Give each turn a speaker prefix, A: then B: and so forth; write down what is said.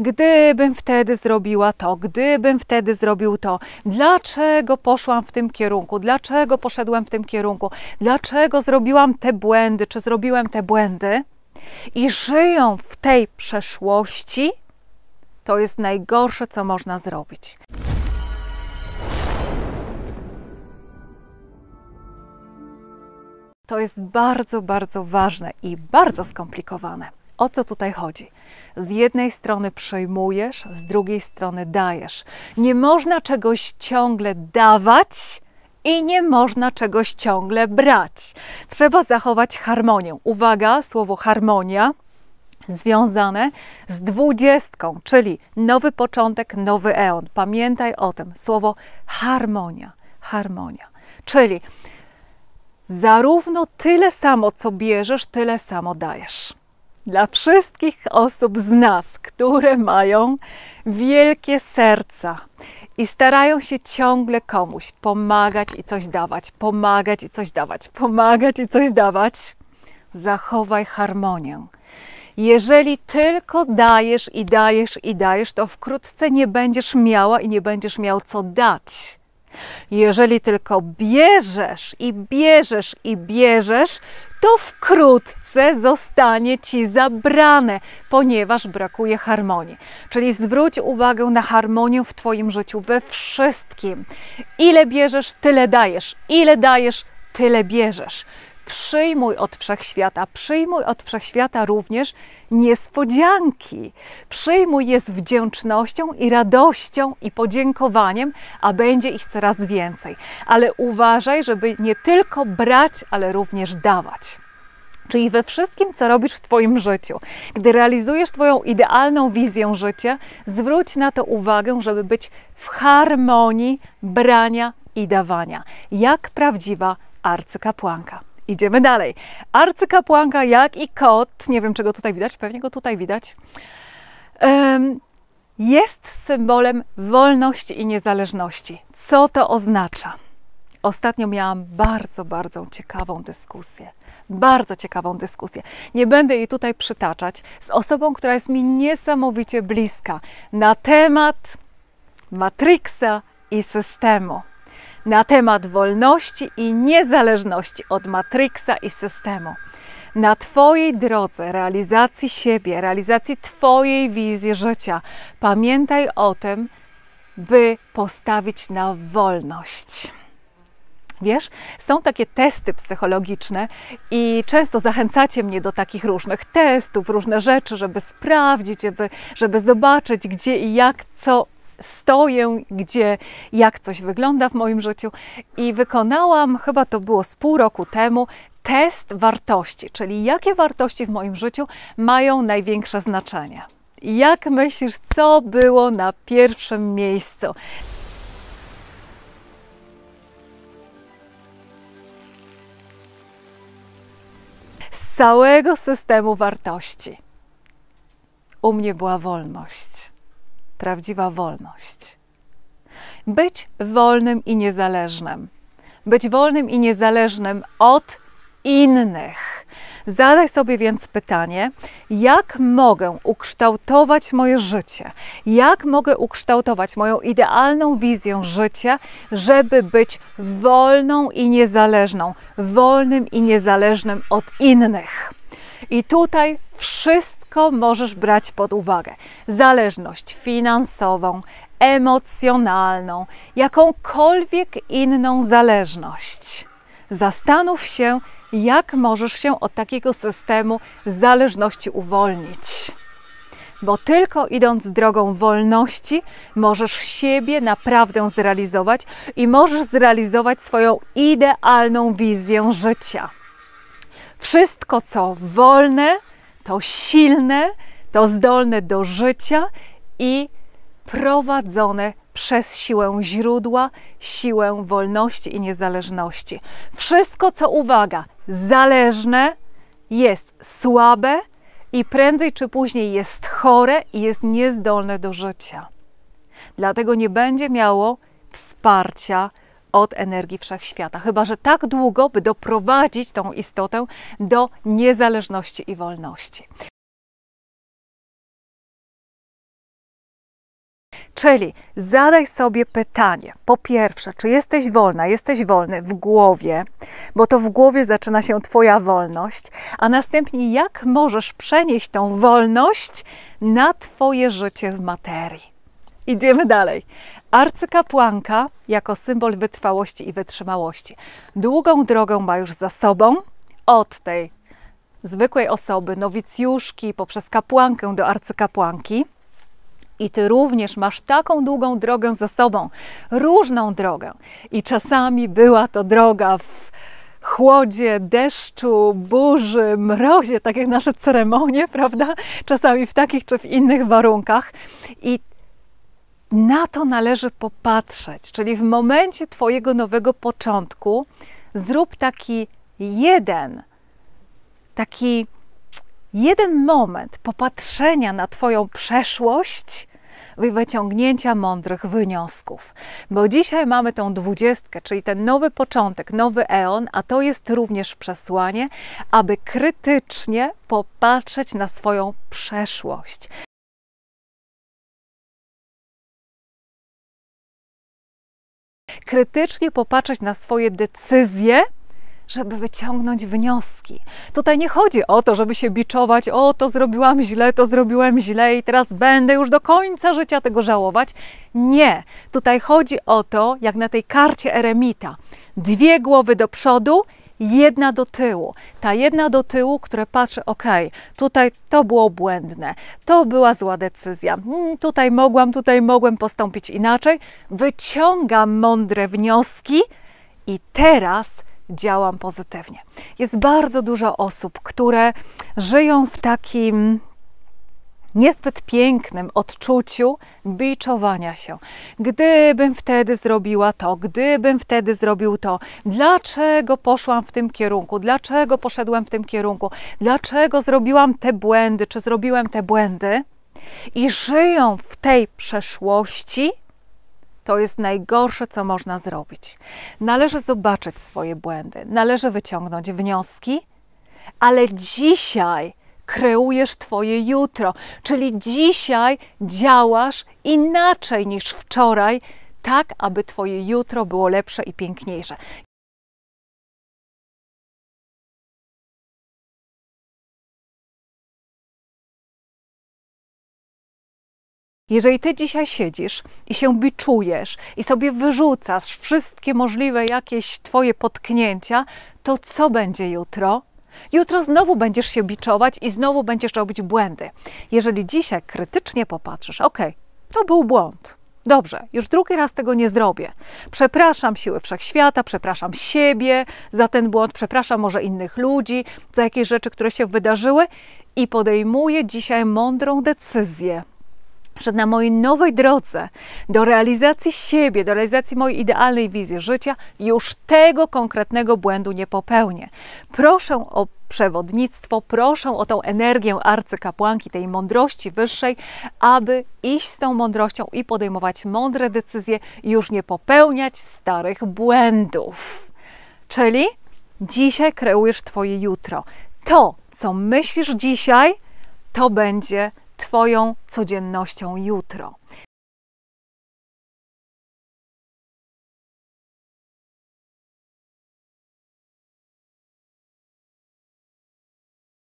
A: gdybym wtedy zrobiła to, gdybym wtedy zrobił to, dlaczego poszłam w tym kierunku, dlaczego poszedłem w tym kierunku, dlaczego zrobiłam te błędy, czy zrobiłem te błędy i żyją w tej przeszłości, to jest najgorsze, co można zrobić. To jest bardzo, bardzo ważne i bardzo skomplikowane. O co tutaj chodzi? Z jednej strony przyjmujesz, z drugiej strony dajesz. Nie można czegoś ciągle dawać i nie można czegoś ciągle brać. Trzeba zachować harmonię. Uwaga, słowo harmonia związane z dwudziestką, czyli nowy początek, nowy eon. Pamiętaj o tym. Słowo harmonia, harmonia. Czyli zarówno tyle samo, co bierzesz, tyle samo dajesz. Dla wszystkich osób z nas, które mają wielkie serca i starają się ciągle komuś pomagać i coś dawać, pomagać i coś dawać, pomagać i coś dawać, zachowaj harmonię. Jeżeli tylko dajesz i dajesz i dajesz, to wkrótce nie będziesz miała i nie będziesz miał co dać. Jeżeli tylko bierzesz i bierzesz i bierzesz, to wkrótce zostanie ci zabrane, ponieważ brakuje harmonii. Czyli zwróć uwagę na harmonię w Twoim życiu we wszystkim. Ile bierzesz, tyle dajesz. Ile dajesz, tyle bierzesz przyjmuj od wszechświata, przyjmuj od wszechświata również niespodzianki. Przyjmuj je z wdzięcznością i radością i podziękowaniem, a będzie ich coraz więcej. Ale uważaj, żeby nie tylko brać, ale również dawać. Czyli we wszystkim, co robisz w Twoim życiu, gdy realizujesz Twoją idealną wizję życia, zwróć na to uwagę, żeby być w harmonii brania i dawania, jak prawdziwa arcykapłanka. Idziemy dalej. Arcykapłanka, jak i kot, nie wiem czego tutaj widać, pewnie go tutaj widać, jest symbolem wolności i niezależności. Co to oznacza? Ostatnio miałam bardzo, bardzo ciekawą dyskusję. Bardzo ciekawą dyskusję. Nie będę jej tutaj przytaczać z osobą, która jest mi niesamowicie bliska na temat Matrixa i systemu na temat wolności i niezależności od Matrixa i systemu. Na Twojej drodze realizacji siebie, realizacji Twojej wizji życia, pamiętaj o tym, by postawić na wolność. Wiesz, są takie testy psychologiczne i często zachęcacie mnie do takich różnych testów, różne rzeczy, żeby sprawdzić, żeby, żeby zobaczyć, gdzie i jak, co stoję, gdzie, jak coś wygląda w moim życiu. I wykonałam, chyba to było z pół roku temu, test wartości, czyli jakie wartości w moim życiu mają największe znaczenie. Jak myślisz, co było na pierwszym miejscu? Z całego systemu wartości u mnie była wolność prawdziwa wolność. Być wolnym i niezależnym. Być wolnym i niezależnym od innych. Zadaj sobie więc pytanie, jak mogę ukształtować moje życie, jak mogę ukształtować moją idealną wizję życia, żeby być wolną i niezależną, wolnym i niezależnym od innych. I tutaj wszystko możesz brać pod uwagę. Zależność finansową, emocjonalną, jakąkolwiek inną zależność. Zastanów się, jak możesz się od takiego systemu zależności uwolnić. Bo tylko idąc drogą wolności, możesz siebie naprawdę zrealizować i możesz zrealizować swoją idealną wizję życia. Wszystko, co wolne, to silne, to zdolne do życia i prowadzone przez siłę źródła, siłę wolności i niezależności. Wszystko, co uwaga, zależne, jest słabe i prędzej czy później jest chore i jest niezdolne do życia. Dlatego nie będzie miało wsparcia od energii wszechświata. Chyba, że tak długo, by doprowadzić tą istotę do niezależności i wolności. Czyli zadaj sobie pytanie. Po pierwsze, czy jesteś wolna, jesteś wolny w głowie, bo to w głowie zaczyna się Twoja wolność, a następnie jak możesz przenieść tą wolność na Twoje życie w materii. Idziemy dalej. Arcykapłanka jako symbol wytrwałości i wytrzymałości. Długą drogę ma już za sobą od tej zwykłej osoby, nowicjuszki, poprzez kapłankę do arcykapłanki. I ty również masz taką długą drogę za sobą, różną drogę. I czasami była to droga w chłodzie, deszczu, burzy, mrozie, tak jak nasze ceremonie, prawda? Czasami w takich czy w innych warunkach. I na to należy popatrzeć, czyli w momencie Twojego nowego początku zrób taki jeden, taki jeden moment popatrzenia na Twoją przeszłość i wyciągnięcia mądrych wniosków. Bo dzisiaj mamy tą dwudziestkę, czyli ten nowy początek, nowy eon, a to jest również przesłanie, aby krytycznie popatrzeć na swoją przeszłość. Krytycznie popatrzeć na swoje decyzje, żeby wyciągnąć wnioski. Tutaj nie chodzi o to, żeby się biczować, o to zrobiłam źle, to zrobiłem źle i teraz będę już do końca życia tego żałować. Nie. Tutaj chodzi o to, jak na tej karcie eremita. Dwie głowy do przodu jedna do tyłu. Ta jedna do tyłu, która patrzy, ok, tutaj to było błędne, to była zła decyzja, hmm, tutaj mogłam, tutaj mogłem postąpić inaczej. Wyciągam mądre wnioski i teraz działam pozytywnie. Jest bardzo dużo osób, które żyją w takim niezbyt pięknym odczuciu biczowania się. Gdybym wtedy zrobiła to, gdybym wtedy zrobił to, dlaczego poszłam w tym kierunku, dlaczego poszedłem w tym kierunku, dlaczego zrobiłam te błędy, czy zrobiłem te błędy i żyją w tej przeszłości, to jest najgorsze, co można zrobić. Należy zobaczyć swoje błędy, należy wyciągnąć wnioski, ale dzisiaj kreujesz Twoje jutro. Czyli dzisiaj działasz inaczej niż wczoraj, tak aby Twoje jutro było lepsze i piękniejsze. Jeżeli ty dzisiaj siedzisz i się biczujesz i sobie wyrzucasz wszystkie możliwe jakieś twoje potknięcia, to co będzie jutro? Jutro znowu będziesz się biczować i znowu będziesz robić błędy. Jeżeli dzisiaj krytycznie popatrzysz, ok, to był błąd. Dobrze, już drugi raz tego nie zrobię. Przepraszam siły wszechświata, przepraszam siebie za ten błąd, przepraszam może innych ludzi za jakieś rzeczy, które się wydarzyły i podejmuję dzisiaj mądrą decyzję że na mojej nowej drodze do realizacji siebie, do realizacji mojej idealnej wizji życia, już tego konkretnego błędu nie popełnię. Proszę o przewodnictwo, proszę o tą energię arcykapłanki, tej mądrości wyższej, aby iść z tą mądrością i podejmować mądre decyzje już nie popełniać starych błędów. Czyli dzisiaj kreujesz Twoje jutro. To, co myślisz dzisiaj, to będzie Twoją codziennością jutro.